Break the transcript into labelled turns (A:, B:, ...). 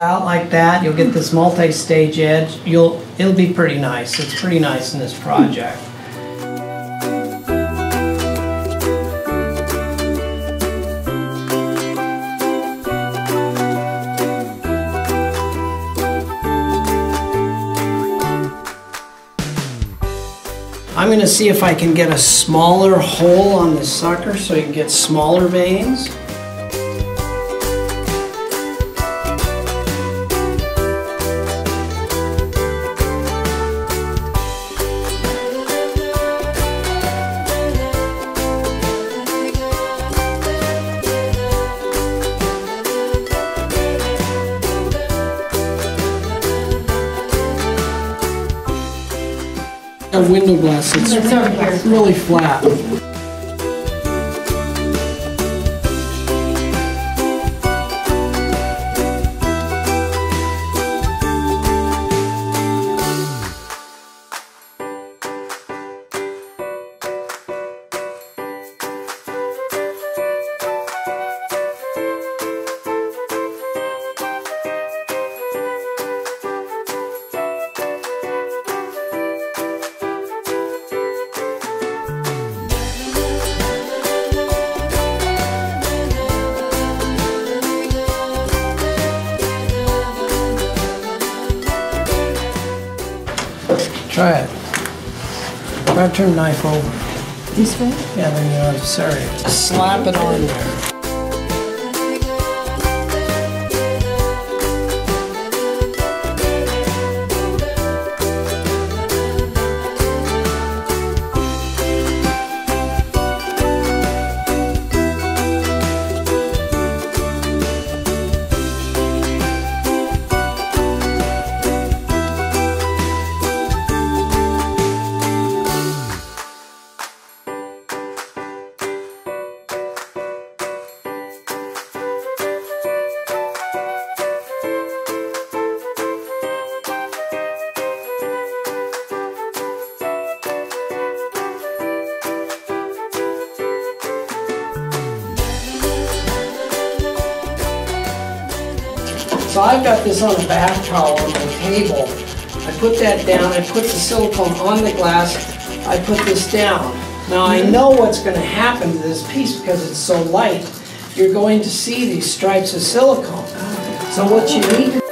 A: out like that, you'll get this multi-stage edge. You'll it'll be pretty nice. It's pretty nice in this project. I'm gonna see if I can get a smaller hole on the sucker so you can get smaller vanes. A window glass, it's
B: It's
A: really flat. Try it. Try to turn the knife over.
B: This way?
A: Yeah, then you know, sorry. Just slap it on there. So I've got this on a bath towel on my table. I put that down, I put the silicone on the glass, I put this down. Now I mm-hmm. know what's gonna happen to this piece because it's so light. You're going to see these stripes of silicone. So what you need to